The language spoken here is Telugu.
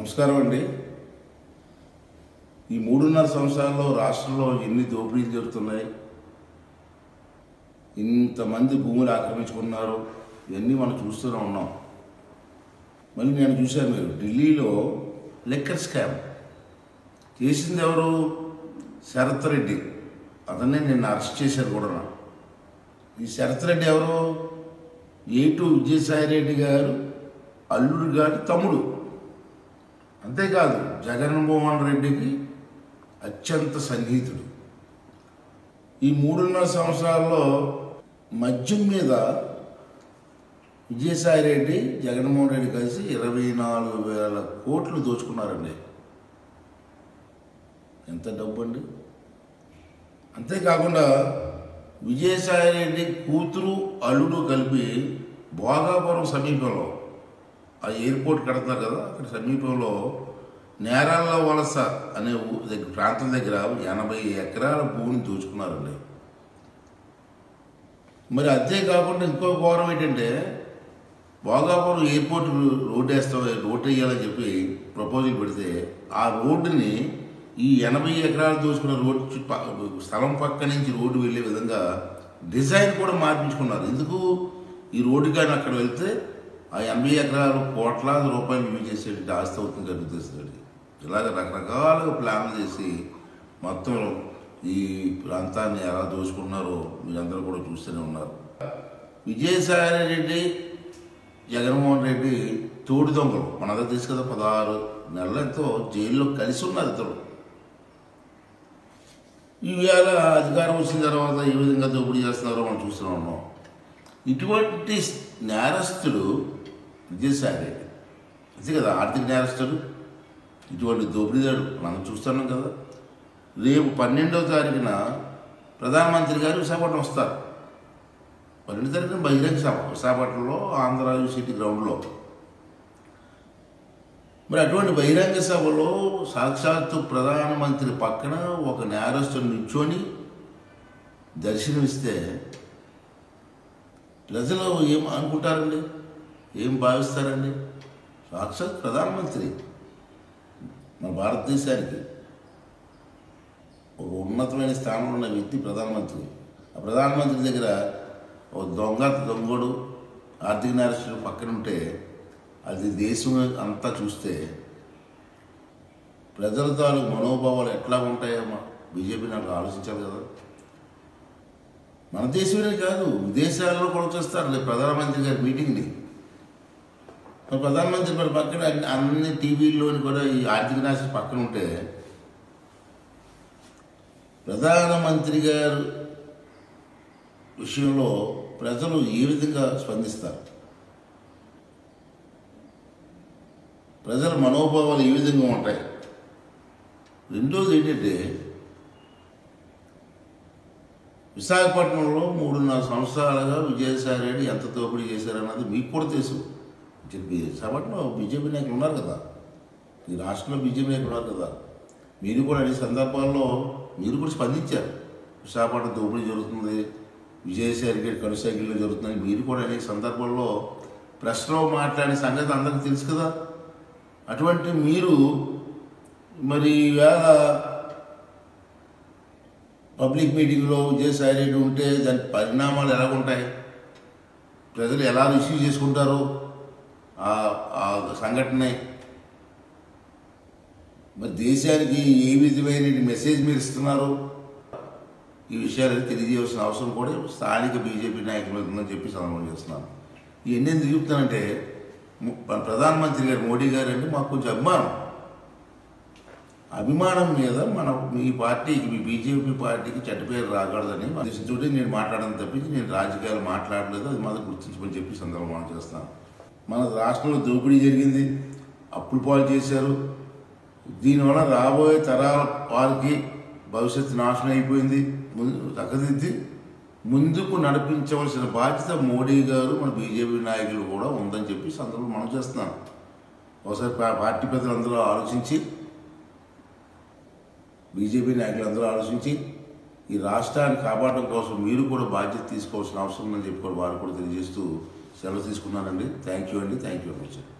నమస్కారం అండి. ఈ మూడున్నర సంవత్సరాల్లో రాష్ట్రంలో ఎన్ని దోపిడీలు జరుగుతున్నాయి? ఇంతమంది భూములు ఆక్రమించుకున్నారు. ఇవన్నీ మనం చూస్తూనే ఉన్నాం. మళ్ళీ నేను చూశాను మీరు ఢిల్లీలో లెక్కర్ స్కామ్. చేసింది ఎవరు? శరత్ రెడ్డి. అతన్ని నిన్న అరెస్ట్ చేశారు కూడా. ఈ శరత్ రెడ్డి ఎవరు? ఏటు విజయసాయి రెడ్డి గారు అల్లుడు గారి తమ్ముడు. అంతేకాదు జగన్మోహన్ రెడ్డికి అత్యంత సన్నిహితుడు. ఈ మూడున్నర సంవత్సరాల్లో మద్యం మీద విజయసాయి రెడ్డి జగన్మోహన్ రెడ్డి కలిసి ఇరవై నాలుగు వేల కోట్లు దోచుకున్నారండి. ఎంత డబ్బు అండి అంతేకాకుండా విజయసాయి రెడ్డి కూతురు అల్లుడు కలిపి భోగాపురం సమీపంలో ఆ ఎయిర్పోర్ట్ కడుతున్నారు కదా అక్కడ సమీపంలో నేరాల వలస అనే దగ్గర ప్రాంతం దగ్గర ఎనభై ఎకరాల భూమిని దోచుకున్నారండి. మరి అదే కాకుండా ఇంకో ఘోరం ఏంటంటే భోగాపురం ఎయిర్పోర్ట్ రోడ్డు వేస్తాం రోడ్ వేయాలని చెప్పి ప్రపోజల్ పెడితే ఆ రోడ్డుని ఈ ఎనభై ఎకరాలు దోచుకున్న రోడ్డు స్థలం పక్క నుంచి రోడ్డు వెళ్ళే విధంగా డిజైన్ కూడా మార్పించుకున్నారు. ఎందుకు? ఈ రోడ్డు కానీ అక్కడ వెళ్తే ఆ ఎనభై ఎకరాలు కోట్లాది రూపాయలు యూజ్ చేసేటువంటి ఆస్తి అవుతుంది కనిపిస్తుంది ఇలాగ రకరకాలుగా ప్లాన్లు చేసి మొత్తం ఈ ప్రాంతాన్ని ఎలా దోచుకున్నారో మీరందరూ కూడా చూస్తూనే ఉన్నారు. విజయసాయి రెడ్డి జగన్మోహన్ రెడ్డి తోడు దొంగలు. మన దగ్గర తెలుసు కదా పదహారు నెలలతో జైల్లో కలిసి ఉన్నారు ఇద్దరు ఈవేళ అధికారం వచ్చిన తర్వాత ఏ విధంగా దోపిడీ చేస్తున్నారో మనం చూస్తూనే ఉన్నాం. ఇటువంటి నేరస్తుడు విజయసాయి రెడ్డి కదా ఆర్థిక నేరస్తుడు ఇటువంటి దోపిడీదాడు మనం చూస్తున్నాం కదా. రేపు పన్నెండవ తారీఖున ప్రధానమంత్రి గారు విశాఖపట్నం వస్తారు. పన్నెండు తారీఖున బహిరంగ సభ విశాఖపట్నంలో ఆంధ్ర యూనివర్సిటీ గ్రౌండ్లో. మరి అటువంటి బహిరంగ సభలో సాక్షాత్తు ప్రధానమంత్రి పక్కన ఒక నేరస్తుడు నిల్చొని దర్శనమిస్తే ప్రజలు ఏం అనుకుంటారండి? ఏం భావిస్తారండి? సాక్షాత్ ప్రధానమంత్రి. మన భారతదేశానికి ఒక ఉన్నతమైన స్థానంలో ఉన్న వ్యక్తి ప్రధానమంత్రి. ఆ ప్రధానమంత్రి దగ్గర ఒక దొంగ దొంగడు ఆర్థిక నేరస్తుడు పక్కన ఉంటే అది దేశం అంతా చూస్తే ప్రజల తాలూ మనోభావాలు ఎట్లా ఉంటాయో బీజేపీ నాకు ఆలోచించాలి కదా. మన దేశమే కాదు విదేశాల్లో కూడా చూస్తారు ప్రధానమంత్రి గారి మీటింగ్ని. మరి ప్రధానమంత్రి మరి పక్కన అన్ని- అన్ని టీవీల్లోని కూడా ఈ ఆర్థిక నాశనం పక్కన ఉంటే ప్రధానమంత్రి గారు విషయంలో ప్రజలు ఏ విధంగా స్పందిస్తారు? ప్రజల మనోభావాలు ఏ విధంగా ఉంటాయి? రెండోది ఏంటంటే విశాఖపట్నంలో మూడున్నర సంవత్సరాలుగా విజయసాయి రెడ్డి ఎంత దోపిడీ చేశారన్నది మీకు కూడా తెలుసు. చెప్పి సభలో బీజేపీ నాయకులు ఉన్నారు కదా. ఈ రాష్ట్రంలో బీజేపీ నాయకులు ఉన్నారు కదా. మీరు కూడా అన్ని సందర్భాల్లో మీరు కూడా స్పందించారు. విశాఖపట్నం దోపిడీ జరుగుతుంది విజయసాయి రెడ్డి కడుసైకిల్లో జరుగుతుందని మీరు కూడా అనేక సందర్భాల్లో ప్రశ్నలో మాట్లాడిన సంగతి అందరికీ తెలుసు కదా. అటువంటి మీరు మరి ఈవేళ పబ్లిక్ మీటింగ్లో విజయసాయి రెడ్డి ఉంటే దాని పరిణామాలు ఎలా ఉంటాయి ప్రజలు ఎలా రిసీవ్ చేసుకుంటారు? సంఘటనే. మరి దేశానికి ఏ విధమైన మెసేజ్ మీరు ఇస్తున్నారు? ఈ విషయాలు తెలియజేయాల్సిన అవసరం కూడా స్థానిక బీజేపీ నాయకులు ఉందని చెప్పి సందర్భం చేస్తున్నాను. ఇవన్నీ ఎందుకు చెప్తానంటే మన ప్రధానమంత్రి గారు మోడీ గారు అంటే మాకు కొంచెం అభిమానం. అభిమానం మీద మన మీ పార్టీకి మీ బీజేపీ పార్టీకి చెడ్డ పేరు రాకూడదని ఉద్దేశంతో నేను మాట్లాడడం తప్పించి నేను రాజకీయాలు మాట్లాడలేదు అది మాత్రం గుర్తించమని చెప్పి సందర్భం మనం చేస్తాను మన రాష్ట్రంలో దోపిడీ జరిగింది. అప్పులు పాలు చేశారు. దీనివల్ల రాబోయే తరాల వారికి భవిష్యత్తు నాశనం అయిపోయింది. ముందు ముందుకు నడిపించవలసిన బాధ్యత మోడీ గారు మన బీజేపీ నాయకులు కూడా ఉందని చెప్పి సందర్భం మనం చేస్తున్నాం. ఒకసారి పార్టీ పెద్దలు అందరూ ఆలోచించి బీజేపీ నాయకులు అందరూ ఆలోచించి ఈ రాష్ట్రాన్ని కాపాడడం కోసం మీరు కూడా బాధ్యత తీసుకోవాల్సిన అవసరం ఉందని చెప్పి కూడా వారు కూడా తెలియజేస్తూ సెలవు తీసుకున్నానండి. థ్యాంక్ యూ అండి. Thank you very much.